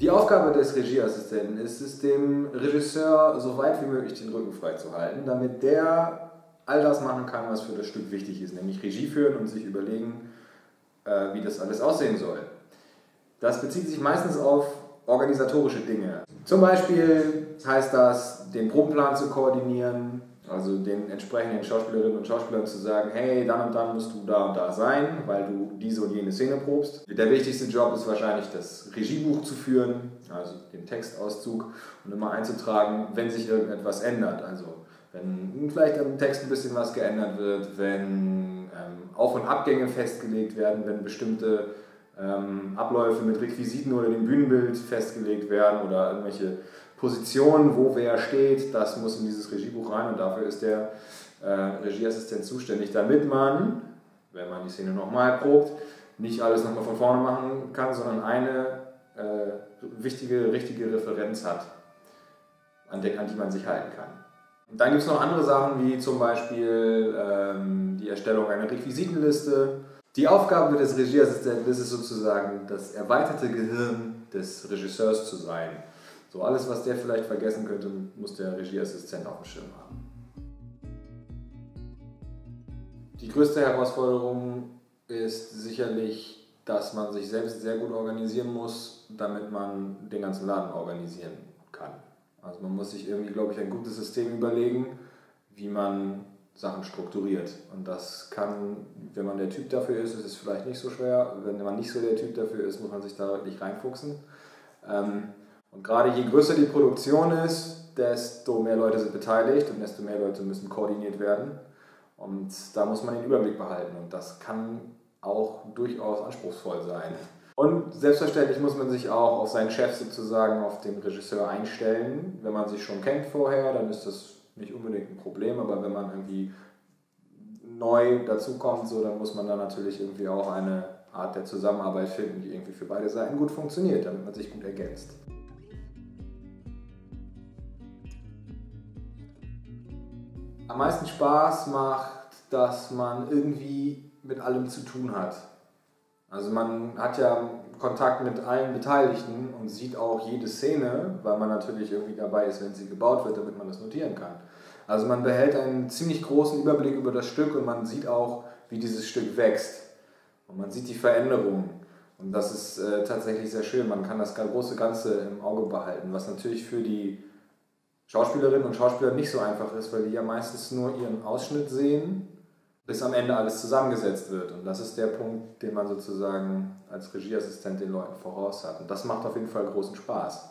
Die Aufgabe des Regieassistenten ist es, dem Regisseur so weit wie möglich den Rücken frei zu halten, damit der all das machen kann, was für das Stück wichtig ist, nämlich Regie führen und sich überlegen, äh, wie das alles aussehen soll. Das bezieht sich meistens auf organisatorische Dinge. Zum Beispiel heißt das, den Probenplan zu koordinieren, also den entsprechenden Schauspielerinnen und Schauspielern zu sagen, hey, dann und dann musst du da und da sein, weil du diese und jene Szene probst. Der wichtigste Job ist wahrscheinlich das Regiebuch zu führen, also den Textauszug und immer einzutragen, wenn sich irgendetwas ändert. Also wenn vielleicht am Text ein bisschen was geändert wird, wenn ähm, Auf- und Abgänge festgelegt werden, wenn bestimmte ähm, Abläufe mit Requisiten oder dem Bühnenbild festgelegt werden oder irgendwelche Positionen, wo wer steht, das muss in dieses Regiebuch rein und dafür ist der äh, Regieassistent zuständig, damit man, wenn man die Szene nochmal probt, nicht alles nochmal von vorne machen kann, sondern eine äh, wichtige, richtige Referenz hat, an, die, an die man sich halten kann. Und dann gibt es noch andere Sachen, wie zum Beispiel ähm, die Erstellung einer Requisitenliste. Die Aufgabe des Regieassistenten ist es sozusagen, das erweiterte Gehirn des Regisseurs zu sein. So alles, was der vielleicht vergessen könnte, muss der Regieassistent auf dem Schirm haben. Die größte Herausforderung ist sicherlich, dass man sich selbst sehr gut organisieren muss, damit man den ganzen Laden organisieren kann. Also man muss sich irgendwie, glaube ich, ein gutes System überlegen, wie man Sachen strukturiert. Und das kann, wenn man der Typ dafür ist, ist es vielleicht nicht so schwer. Wenn man nicht so der Typ dafür ist, muss man sich da wirklich reinfuchsen. Ähm, und gerade je größer die Produktion ist, desto mehr Leute sind beteiligt und desto mehr Leute müssen koordiniert werden. Und da muss man den Überblick behalten und das kann auch durchaus anspruchsvoll sein. Und selbstverständlich muss man sich auch auf seinen Chef sozusagen, auf den Regisseur einstellen. Wenn man sich schon kennt vorher, dann ist das nicht unbedingt ein Problem, aber wenn man irgendwie neu dazukommt, so, dann muss man da natürlich irgendwie auch eine Art der Zusammenarbeit finden, die irgendwie für beide Seiten gut funktioniert, damit man sich gut ergänzt. am meisten Spaß macht, dass man irgendwie mit allem zu tun hat. Also man hat ja Kontakt mit allen Beteiligten und sieht auch jede Szene, weil man natürlich irgendwie dabei ist, wenn sie gebaut wird, damit man das notieren kann. Also man behält einen ziemlich großen Überblick über das Stück und man sieht auch, wie dieses Stück wächst. Und man sieht die Veränderungen. Und das ist äh, tatsächlich sehr schön. Man kann das große Ganze im Auge behalten, was natürlich für die Schauspielerinnen und Schauspieler nicht so einfach ist, weil die ja meistens nur ihren Ausschnitt sehen, bis am Ende alles zusammengesetzt wird. Und das ist der Punkt, den man sozusagen als Regieassistent den Leuten voraus hat. Und das macht auf jeden Fall großen Spaß.